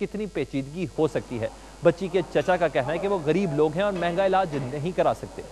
कितनी पेचीदगी हो सकती है। बच्ची के चचा का कहना है कि वो गरीब लोग हैं और महँगा इलाज नहीं करा सकते।